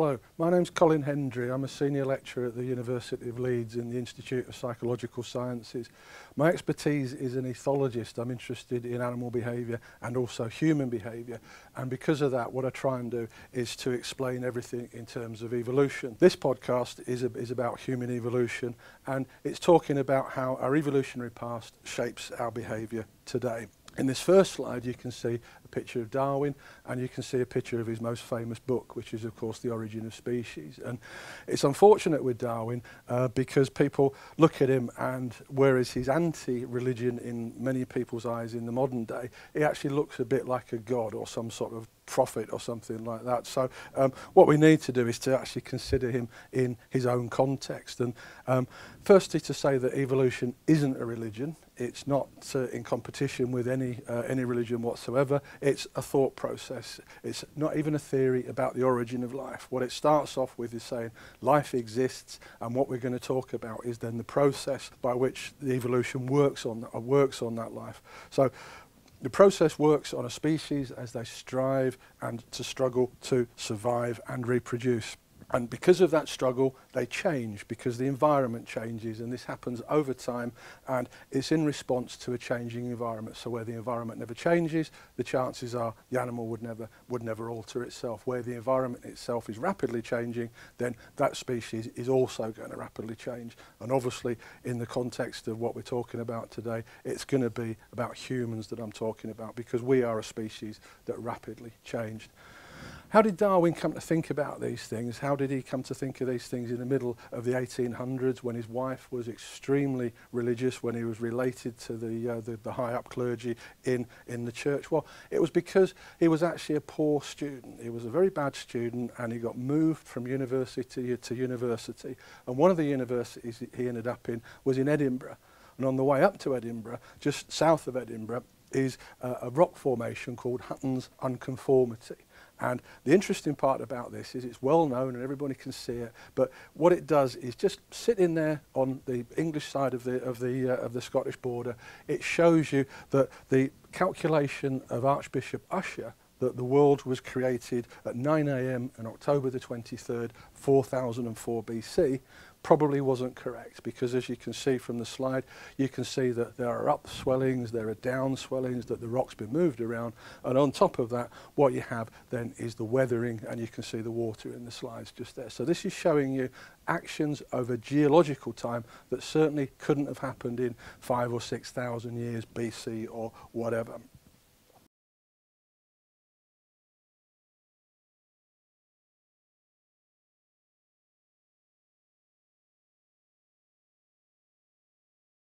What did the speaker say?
Hello, my name's Colin Hendrie. I'm a senior lecturer at the University of Leeds in the Institute of Psychological Sciences. My expertise is an ethologist. I'm interested in animal behaviour and also human behaviour. And because of that, what I try and do is to explain everything in terms of evolution. This podcast is, a, is about human evolution and it's talking about how our evolutionary past shapes our behaviour today. In this first slide, you can see a picture of Darwin and you can see a picture of his most famous book, which is, of course, The Origin of Species. And it's unfortunate with Darwin uh, because people look at him and whereas he's anti-religion in many people's eyes in the modern day, he actually looks a bit like a god or some sort of prophet or something like that. So um, what we need to do is to actually consider him in his own context. And um, firstly, to say that evolution isn't a religion. It's not uh, in competition with any uh, any religion whatsoever. It's a thought process. It's not even a theory about the origin of life. What it starts off with is saying life exists, and what we're going to talk about is then the process by which the evolution works on uh, works on that life. So the process works on a species as they strive and to struggle to survive and reproduce. And because of that struggle, they change because the environment changes and this happens over time and it's in response to a changing environment. So where the environment never changes, the chances are the animal would never, would never alter itself. Where the environment itself is rapidly changing, then that species is also going to rapidly change. And obviously, in the context of what we're talking about today, it's going to be about humans that I'm talking about because we are a species that rapidly changed. How did Darwin come to think about these things? How did he come to think of these things in the middle of the 1800s when his wife was extremely religious, when he was related to the, uh, the, the high-up clergy in, in the church? Well, it was because he was actually a poor student. He was a very bad student and he got moved from university to university. And one of the universities he ended up in was in Edinburgh. And on the way up to Edinburgh, just south of Edinburgh, is uh, a rock formation called Hutton's Unconformity. And the interesting part about this is it's well known and everybody can see it, but what it does is just sit in there on the English side of the, of the, uh, of the Scottish border. It shows you that the calculation of Archbishop Ussher that the world was created at 9 a.m. on October the 23rd, 4004 BC, probably wasn't correct because as you can see from the slide, you can see that there are upswellings, there are downswellings, that the rock's been moved around. And on top of that, what you have then is the weathering and you can see the water in the slides just there. So this is showing you actions over geological time that certainly couldn't have happened in five or 6,000 years BC or whatever.